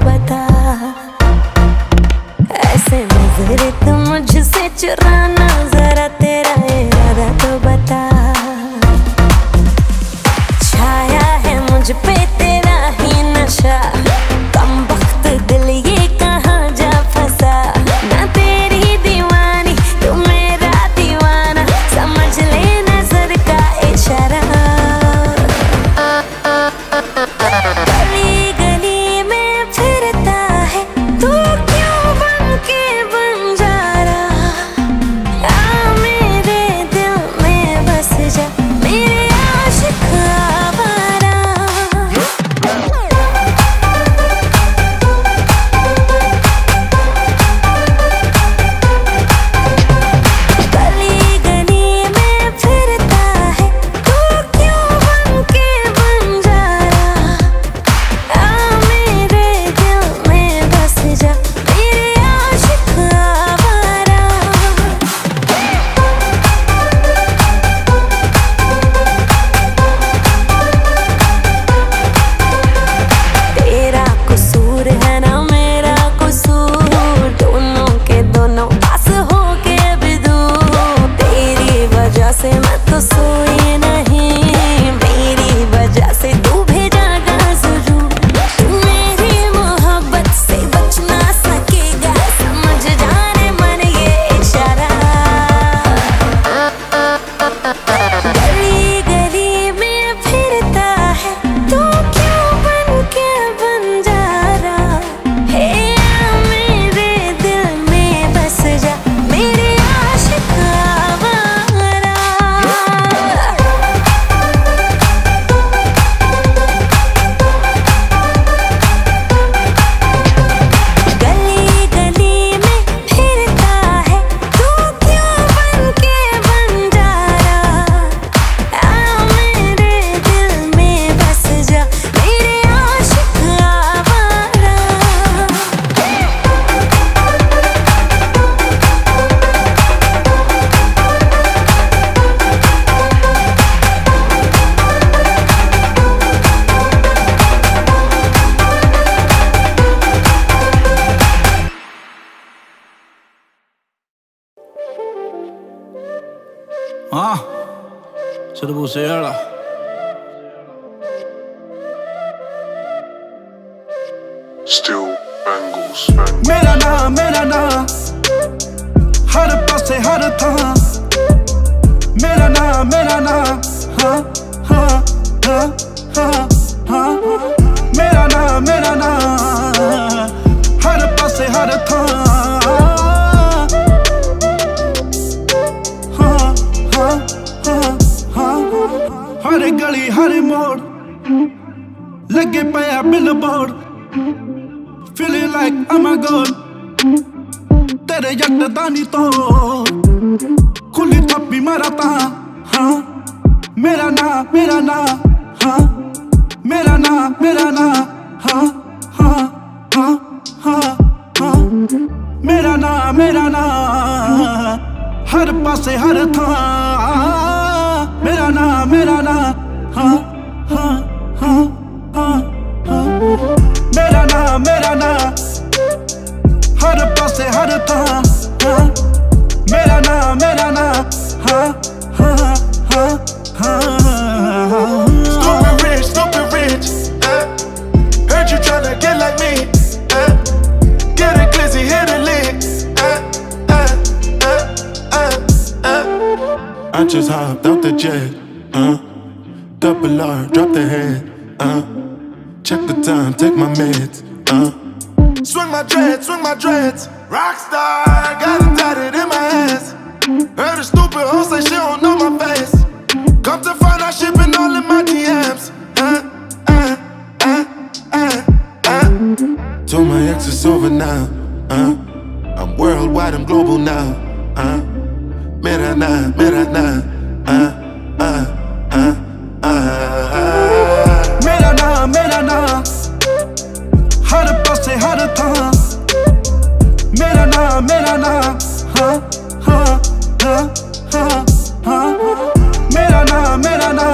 बता। ऐसे नजरे तुम मुझसे चुराना जरा तेरा इरादा तो बता। Ah, så det Bosse gjør, da. Still Bengals, Bengals. ਮੇਰਾ ਨਾਂ ਮੇਰਾ ਨਾਂ ਹਰ ਪਾਸੇ ਹਰ ਥਾਂ ਮੇਰਾ ਨਾਂ ਮੇਰਾ ਨਾਂ ਹਾਂ हर मोड़ लगे पाया billboard feeling like I'm a god तेरे यकदानी तो खुली थप्पी मारा था हाँ। मेरा ना मेरा ना हाँ। मेरा ना मेरा ना हाँ हाँ हाँ हाँ हाँ। मेरा ना मेरा ना, हर पासे हर था। मेरा ना मेरा ना Stupid rich, stupid rich? Eh? Heard you tryna get like me? Eh? Get it glizzy, hit it lit? Eh, I just hopped out the jet. Double R, drop the head. Uh. Check the time, take my meds. Uh. Swing my dreads, swing my dreads. Rockstar, got it tatted in my ass. Heard a stupid hoe say she don't know my face. Come to find out she been all in my DMs. Uh, uh, uh, uh, uh. Told my ex it's over now. Uh. I'm worldwide, I'm global now. Uh. Uh, uh, ਹਰ ਪਾਸੇ, ਹਰ ਥਾਂ। ਮੇਰਾ ਨਾਮ ਮੇਰਾ ਨਾਮ ਹਾਂ ਹਾਂ ਹਾਂ ਹਾਂ ਹਾਂ ਮੇਰਾ ਨਾਮ ਮੇਰਾ ਨਾਮ